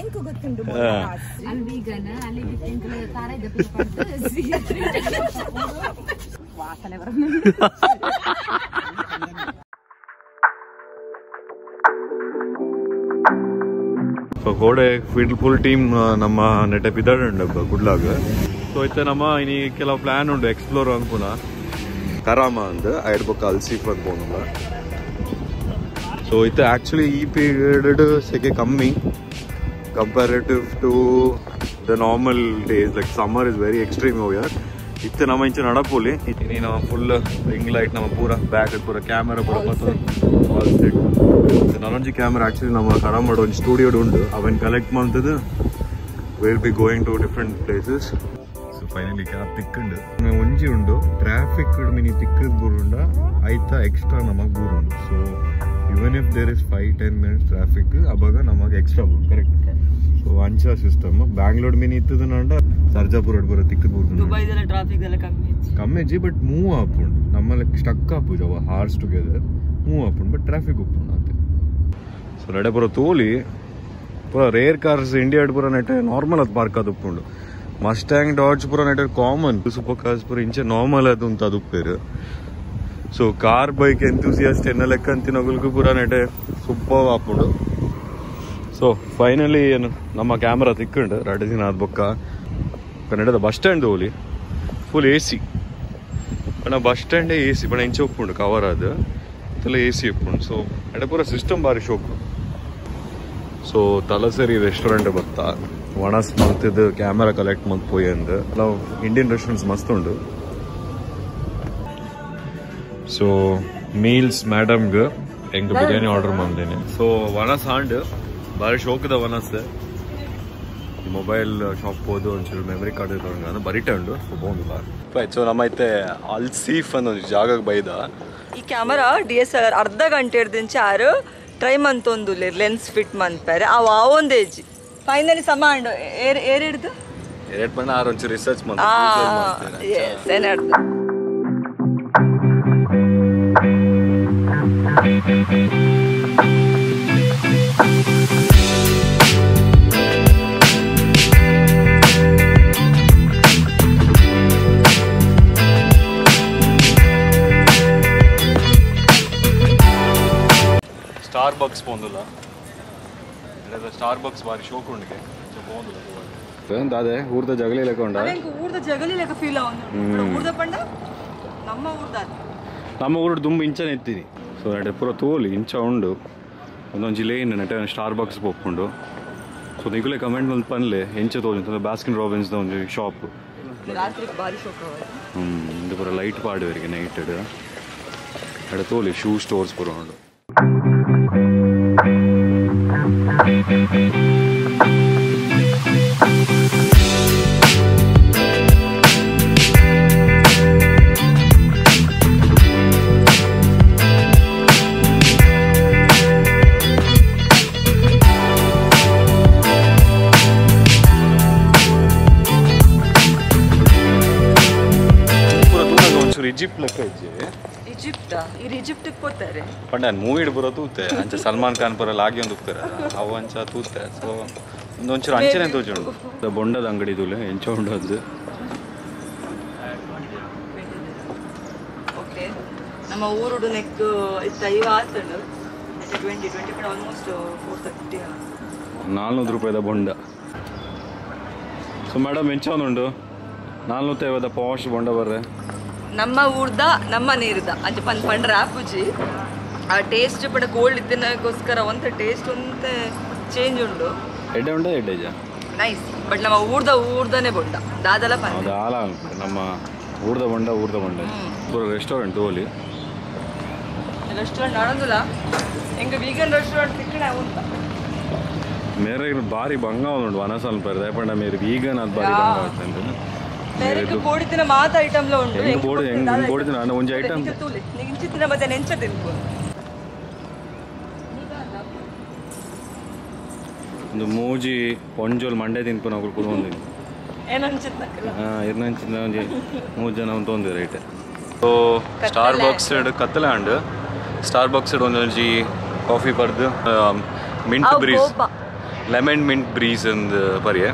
ಎಂಕು ಗೊತ್ತುಂಡು ಅಲ್ಲಿ ವೀಗನ್ ಅಲ್ಲಿ ಡಿಫ್ರೆಂಟ್ ಕಾರ ಇದೆ ವಾಸನೆ ಬರ ಸೊ ಗೋಡೆ ಫೀಲ್ಡ್ ಫುಲ್ ಟೀಮ್ ನಮ್ಮ ನೆಟೆ ಪಿದಾಡ್ ಗುಡ್ಲಾಗ್. ಸೊ ಇತ್ತೆ ನಮ್ಮ ಇನಿ ಕೆಲವು ಪ್ಲಾನ್ ಉಂಡು ಎಕ್ಸ್ಪ್ಲೋರ್ ಅನ್ಪುನ ಕರಾಮ ಅಂದ್ ಐಡ್ ಬೊಕ್ಕ ಅಲ್ಸೀಫ್ ಅಂತ ಪೋನುಲ್ಲ ಸೊ ಇತ್ತೆ ಆಕ್ಚುಲಿ ಈ ಪೀರಿಯಡ್ ಸೆಕೆ ಕಮ್ಮಿ. Comparative to the normal days like summer is very extreme over ಇತ್ತು ನಮ್ಮ ಇಂಚು ನಡಪೋಲಿ. ನೀನು ಫುಲ್ ರಿಂಗ್ ಲೈಟ್ ನಮ್ಮ ಪೂರ ಬ್ಯಾಕ್ ಪೂರ ಕ್ಯಾಮರಾ ಪೂರ ಆಲ್ ಸೆಟ್ ನಾನೊಂಜಿ ಕ್ಯಾಮೆರಾ ಆಕ್ಚುಲಿ ನಮ್ಮ ಕರಾಮಡ್ ಒಂದು ಸ್ಟುಡಿಯೋ ಉಂಟು. ಅವನ್ ಕಲೆಕ್ಟ್ ಮಾಡ್ತದ will be going to different places so finally cab ತಿಕ್ಕಂಡು ಒಂಜಿ ಉಂಡು. ಟ್ರಾಫಿಕ್ ಮಿನಿ ತಿಕ್ಕದ ಬೂರುಂಡ ಆಯ್ತಾ ಎಕ್ಸ್ಟ್ರಾ ನಮಗ್ ಬೂರುಂಡು so even if there is five ten minutes traffic ಅವಾಗ ನಮಗೆ ಎಕ್ಸ್ಟ್ರಾ ಬೂರು ಕರೆಕ್ಟ್ ಸೊ ಅಂಚ ಸಿಸ್ಟಮ್ ಬ್ಯಾಂಗ್ಳೂರ್ ಮಿನಿ ಇತ್ತದ ನಂಡ ಸರ್ಜಾಪುರ ಬರೋ ತಿಕ್ಕದ್ ಬೂರು ದುಬೈದೆಲ್ಲ ಟ್ರಾಫಿಕ್ ಎಲ್ಲ ಕಮ್ಮಿ ಕಮ್ಮಿ ಜಿ ಬಟ್ ಮೂವ್ ಆಪುಂಡು ನಮ್ಮಲ್ಲಿ ಸ್ಟಕ್ ಅವ ಹಾರ್ಸ್ ಟುಗೆದರ್ ಮೂವ್ ಆಪುಂಡು ಬಟ್ ಟ್ರಾಫಿಕ್ ಉಪ್ಪುಂಡು ಅಂತೆ. ಸೊ ರಡೆ ಪುರ ತೋಲಿ ಪುರ ರೇರ್ ಕಾರ್ಸ್ ಇಂಡಿಯಾ ಪುರ ನೆಟ್ಟೆ ನಾರ್ಮಲ್ ಅದು ಪಾರ್ಕ್ ಅದು ಉಪ್ಪುಂಡು ಮಸ್ಟ್ಯಾಂಗ್ ಡಾಡ್ಜ್ ಪುರ ನೆಟ್ಟೆ ಕಾಮನ್ ಸೂಪರ್ ಕಾರ್ಸ್ ಪುರ ಇಂಚೆ ನಾರ್ಮಲ್ ಅದು ಅಂತ ಅದು ಉಪ್ಪೇರು. ಸೊ ಕಾರ್ ಬೈಕ್ ಎಂತೂಸಿಯಸ್ಟ್ ಎನ್ನ ಲೆಕ್ಕ ಅಂತಿನಗುಲ್ಗೂ ಪುರ ನೆಟ್ಟೆ ಸೂಪರ್ ಆಪುಂಡು ಸೊ ಫೈನಲಿ ಏನು, ನಮ್ಮ ಕ್ಯಾಮ್ರಾ ತಿಕ್ಕೊಂಡು, ಎರಡು ದಿನ ಆದ ಬೊಕ್ಕ ಕನ್ನಡದ ಬಸ್ ಸ್ಟ್ಯಾಂಡ್ ಹೋಲಿ ಫುಲ್ ಎ ಸಿ ಬಣ್ಣ ಬಸ್ ಸ್ಟ್ಯಾಂಡೇ ಎ ಸಿ ಬಣ್ಣ ಇಂಚೆ ಉಪ್ಪುಂಡು ಕವರ್ ಅದು. ಇದೆಲ್ಲ ಎ ಸಿ ಉಪ್ಪುಂಡು ಸೊ ಎಡೆ ಪೂರ ಸಿಸ್ಟಮ್ ಬಾರಿ ಶೋಕು ಸೊ ತಲಸರಿ ರೆಸ್ಟೋರೆಂಟ್ ಬರ್ತಾ. ಒಣಸ್ ಮಲ್ತಿದ್ದು ಕ್ಯಾಮೆರಾ ಕಲೆಕ್ಟ್ ಮಂತ್ ಪೋಯಿ ಅಂದ್. ನಾವು ಇಂಡಿಯನ್ ರೆಸ್ಟೋರೆಂಟ್ಸ್ ಮಸ್ತ್ ಉಂಡು ಸೊ ಮೀಲ್ಸ್ ಮ್ಯಾಡಮ್ಗೆ ಹೆಂಗೆ ಬಿರಿಯಾನಿ ಆರ್ಡರ್ ಮಾಡಿದ್ದೇನೆ ಸೊ ಒಣಸ್ ಹಾಂಡ್ ಬಾರಿ ಶೋಕದ ವನಸ್ ಈ ಮೊಬೈಲ್ ಶಾಪ್ ಹೋದು ಒಂಚೂರು ಮೆಮರಿ ಕಾರ್ಡ್ ಇರೋಂಗ ಅದು ಬರಿಟೆ ಉಂಡು. ಸೊ ಬೋಂದು ಸೊ ನಮ್ಮ ಐತೆ ಅಲ್ಸೀಫ್ ಅನ್ನೋ ಜಾಗಕ್ಕೆ ಬೈದ. ಈ camera D S L R ಅರ್ಧ ಗಂಟೆ ಹಿಡ್ದಿಂಚ ಆರು ಟ್ರೈ ಮಂತೊಂದು ಲೆನ್ಸ್ ಫಿಟ್ ಮಂತಾರೆ ಅವ ಒಂದ್ ಏಜ್ ಫೈನಲಿ ಸಮಾಂಡ್ ಏರ್ ಏರ್ ಹಿಡ್ದು? ಎರಡು ಬಣ್ಣ ಆರು ಒಂಚೂರು ರಿಸರ್ಚ್ ಆ ಮಾಡಿ ಎಸ್ ಏನ್ ಹಿಡ್ದು ಸ್ಟಾರ್ ಬಕ್ಸ್ ಪೋಂದುಲ್ಲ ಸ್ಟಾರ್ ಬಕ್ಸ್ ಬಾರಿ ಶೋಕ್ ಉಂಡಿಗೆ ಅದೇ ಊರ್ದ ಜಗಲಿ ಲೆಕ್ಕೊಂಡ ಅವೆಂಕ್ ಊರ್ದ ಜಗಲಿ ಲೆಕ್ಕ ಫೀಲ್ ಊರ್ದ ಪಂಡ ನಮ್ಮ ಊರ್ದ ನಮ್ಮ ಊರು ತುಂಬ ಇಂಚನೆ ಎತ್ತೀನಿ ಸೊ ನಡೆ ಪೂರ ತೋಲಿ ಇಂಚ ಉಂಡು. ಒಂದೊಂದು ಲೇನ್ ನಟೆ ಸ್ಟಾರ್ ಬಾಕ್ಸ್ ಪೋಪುಂಡು ಸೊ ನಿಗುಲೆ ಕಮೆಂಟ್ ಒಂದು ಪನ್ಲೆ ಎಂಚ ತೋಜು ಬ್ಯಾಸ್ಕಿನ್ ರಾಬಿನ್ಸ್ದ ಒಂದು ಶಾಪ್ ಹ್ಞೂ ಇದು ಪೂರ ಲೈಟ್ ಪಾಡುವರಿಗೆ ನೈಟ್ ಅಡೆ ತೋಲಿ ಶೂ ಸ್ಟೋರ್ಸ್ ಪೂರ ಉಂಡು. ಪೂರ ತೂನಗ ಒಂಚೂರು ಈಜಿಪ್ಟಿಗೆ ಹೋಗ್ತಾರೆ ಪಂಡ ಮೂವಿಡ್ ಪೂರ ತೂತೆ. ಅಂಚ ಸಲ್ಮಾನ್ ಖಾನ್ ಪೂರ ಲಾಗಿ ಒಂದು ಉಪ್ಪೇರ ಅವು ಅಂಚ ತೂತೆ. ಸೊ ಒಂಚೂರು ಅಂಚನೆ ತೋಜುಂಡು. ಬೊಂಡದ ಅಂಗಡಿ ತೂಲೆ ಎಂಚ ಉಂಡು ಅದು ಓಕೆ. ನಮ್ಮ ಊರುಡು ನೆಕ್ ಇತ್ತ ಇವ ಆತಂಡು ಟ್ವೆಂಟಿ ಟ್ವೆಂಟಿ ಕೂಡ ಆಲ್ಮೋಸ್ಟ್ ಫೋರ್ ತರ್ಟಿ ನಾಲ್ನೂರು ರೂಪಾಯಿದ ಬೊಂಡ. ಸೊ ಮೇಡಮ್ ಎಂಚ ಐವತ್ತ ಪಾಶ್ ಬೊಂಡ ಬರ್ರೆ. ನಮ್ಮ ಊರ್ದ ನಮ್ಮ ನೀರ್ದ. ಅಂಚ ಪನ್ ಪಂಡ್ರ ಆಪುಜಿ ಆ ಟೇಸ್ಟ್ ಪಡ ಕೋಲ್ಡ್ ಇದ್ದನಗೋಸ್ಕರ ಒಂತ ಟೇಸ್ಟ್ ಒಂತ ಚೇಂಜ್ ಉಂಡು. ಎಡ್ಡೆ ಉಂಡ ಎಡ್ಡೆಜ ನೈಸ್ ಬಟ್ ನಮ್ಮ ಊರ್ದ ಊರ್ದನೇ ಬೊಂಡ. ದಾದಲ ಪನ್ ದಾಲ ನಮ್ಮ ಊರ್ದ ಬೊಂಡ ಊರ್ದ ಬೊಂಡ. ಪೂರ ರೆಸ್ಟೋರೆಂಟ್ ಓಲಿ. ರೆಸ್ಟೋರೆಂಟ್ ಆಡೋದಿಲ್ಲ. ಹೆಂಗ ವೀಗನ್ ರೆಸ್ಟೋರೆಂಟ್ ಸಿಕ್ಕಣ ಉಂಟ. ಮೇರೆ ಬಾರಿ ಬಂಗ ಉಂಡು ವನಸಲ್ ಸ್ವಲ್ಪ ಪಂಡ ಮೇರೆ ವೀಗನ್ ಅದು ಬಾರಿ ಬಂಗ ಅಂತ. ಮಾತ ಐಟಮ್ಲ ಉಂಟು. ಹೆಂಗ್ ಬೋಡಿ ಹೆಂಗ್ ಬೋಡಿದಿನ ನಾನು ಒಂಜಿ ಐಟಮ್ ನಿಂಚಿತ್ತಿನ ಮತ್ತೆ ನೆಂಚ ತಿನ್ಕೊ ಒಂದು ಮೂಜಿ ಪೊಂಜೋಲ್ ಮಂಡೆ ತಿನ್ಪು ನಾವು ಕುಡ್ಕೊಂಡು ಏನಂಚಿತ್ತಕ್ಕಲ್ಲ ಇರ್ನಂಚಿನ ಒಂಜಿ ಮೂರು ಜನ ಒಂದು ತೊಂದ್ರೆ ರೈಟ್. ಸೊ ಸ್ಟಾರ್ ಬಾಕ್ಸ್ ಕತ್ತಲೆ ಅಂಡ್ ಸ್ಟಾರ್ ಬಾಕ್ಸ್ ಒಂದೊಂಜಿ coffee ಪರ್ದು mint breeze. Lemon mint breeze ಅಂದ್ ಪರಿಯೆ.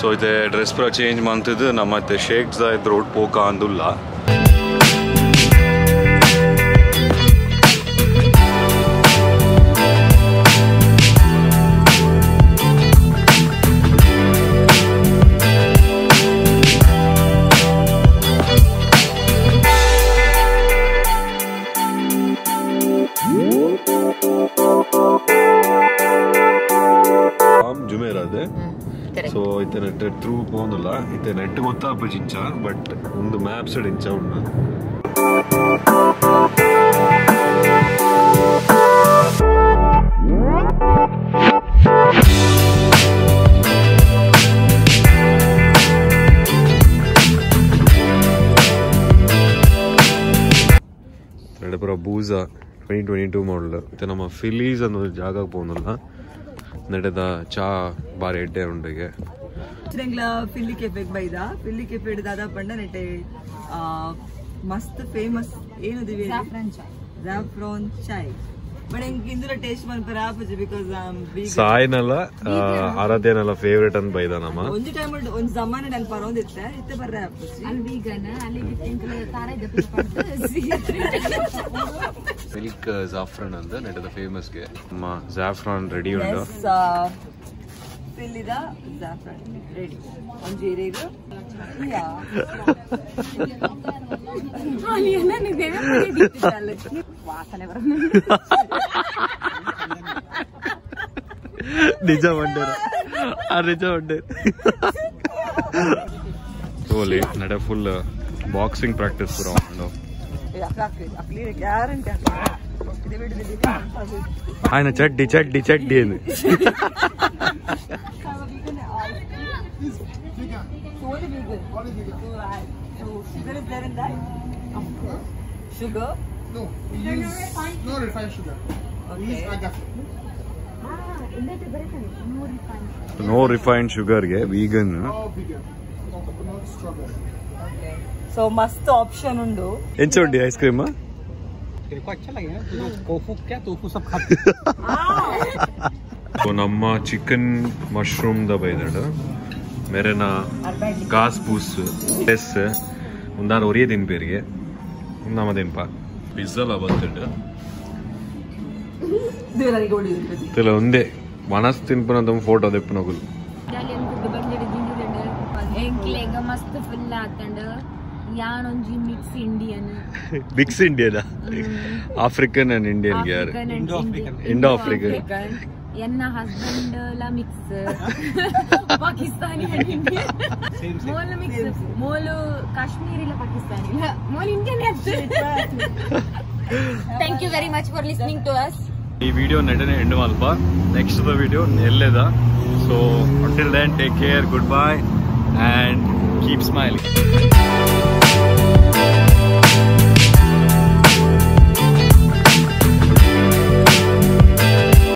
ಸೊ ಇದೆ ಡ್ರೆಸ್ ಪೂರ ಚೇಂಜ್ ಮಾಡ್ತಿದ್ದು ನಮ್ಮ ಮತ್ತೆ ಶೇಕ್ಸ್ ಇದ್ರ ರೋಡ್ ಪೋಕ ಅಂದುಲ್ಲ ನೆಟ್ ಗೊತ್ತಾಪಚಿಂಚ ಬಟ್ ಒಂದು ಮ್ಯಾಪ್ಸ್ ಇಂಚ ಉಂಡು ಪೂರ ಬೂಸಾ ಟ್ವೆಂಟಿ ಟ್ವೆಂಟಿ ಟೂ ಮಾಡಲ್ ಮತ್ತು ನಮ್ಮ ಫಿಲೀಸ್ ಅನ್ನೋ ಜಾಗಕ್ಕೆ ಪೋನಲ್ಲ ನಡೆದ ಚಾ ಬಾರಿ ಎಡ್ಡೆ ಉಂಡಿಗೆ ನೆಂಗ್ಲ ಪಿಲ್ಲಿ ಕೆಫೆಗ್ ಬೈದ. ಪಿಲ್ಲಿ ಕೆಫೆ ದಾದ ಪಂಡ ನೆಟೆ ಮಸ್ತ್ ಫೇಮಸ್ ಏನು ದಿವಿ ಜಾಫ್ರಾನ್ ಚಾಯ್ ಬಟ್ ಹೆಂಗ್ ಇಂದುಲ ಟೇಸ್ಟ್ ಮನ್ಪರ ಆಪುಜಿ ಬಿಕಾಸ್ ಸಾಯ್ನಲ್ಲ ಆರಾಧ್ಯನಲ್ಲ ಫೇವ್ರೇಟ್ ಅಂತ ಬೈದ ನಮ್ಮ. ಒಂಜಿ ಟೈಮ್ ಒಂದ್ ಜಮಾನ ನಂಗೆ ಪರೊಂದಿತ್ತೆ ಇತ್ತೆ ಬರ್ರೆ ಅಲ್ಲಿ vegan, ಅಲ್ಲಿ ಮಿಲ್ಕ್ ಜಾಫ್ರಾನ್ ಅಂತ ನೆಟ್ಟದ ಫೇಮಸ್ಗೆ ನಮ್ಮ ಜಾಫ್ರಾನ್ ರೆಡಿ ಉಂಡು ಪಿಲ್ಲಿದ ಜಾಫ್ರಾನ್ ರೆಡಿ ಒಂಜಿ ಎರೆಗು ಯಾ. ಅಲ್ಲಿ ನನಗೆ ವಾಸನೆ ಬರ ನಿಜ ಮಂಡ್ಯ ಆ ನಿಜ ಮಂಡ್ಯ ಓಲಿ ನಡೆ ಫುಲ್ ಬಾಕ್ಸಿಂಗ್ ಪ್ರಾಕ್ಟೀಸ್ ಪೂರ ಉಂಡು ಗ್ಯಾರಂಟಿ ಇದು ಬಿಡುದಿಲ್ಲ ఆయన చడ్డి చడ్డి చడ్డి అని Only vegan. Only vegan. So, I, so sugar is there in that? Sugar? No, we use no refined sugar. We use Okay. agave. No refined ಶುಗರ್ಗೆ vegan All vegan. No coconut, strawberry. Okay. So ಮಸ್ತ್ option ಉಂಡು ಎಂಚ ಉಂಡಿ ice cream तेरे को अच्छा लगेगा तो tofu क्या टोफू सब खाते ಸೊ ನಮ್ಮ chicken mushroom the ಬೈದಡ್ ಮೇರೆನ Gauss Poos S ಒಂದಾನ ಒರಿಯ ತಿನ್ಪೇರಿಗೆ ನಮ್ಮ ತಿನ್ಪ ಪಿಜ್ಜಲ ಬಂತಡ್ ದೇವರಿಗೆ ಹೊಡಿದ್ರು ತಿಲ ಒಂದೇ ಮನಸ್ ತಿನ್ಪನಂತ ಫೋಟೋ ತೆಪ್ಪನಗುಲು ಅಲ್ಲಿ ಫುಡ್ ಬಂದಿಡು ದಿಂಡಿಡು ಎಂಕ್ಲೆಗ ಮಸ್ತ್ full ಆತಂಡು ಯಾನೊಂಜಿ mix Indian ಬಿಕ್ಸ್ ಇಂಡಿಯದ African and Indian ಯಾರು ಇಂಡೋ ಆಫ್ರಿಕನ್ ಎನ್ನ ಹಸ್ಬೆಂಡ್ ಲ mix Pakistani and Indian Molu mix Molu Kashmiri ಲ ಪಾಕಿಸ್ತಾನಿ ಇಲ್ಲ Molu Indian thank you very much for listening to us ಈ video ನೆಟನೆ end ಮಲ್ಪ next the video ಎಲ್ಲೆದ so until then take care goodbye and keep smiling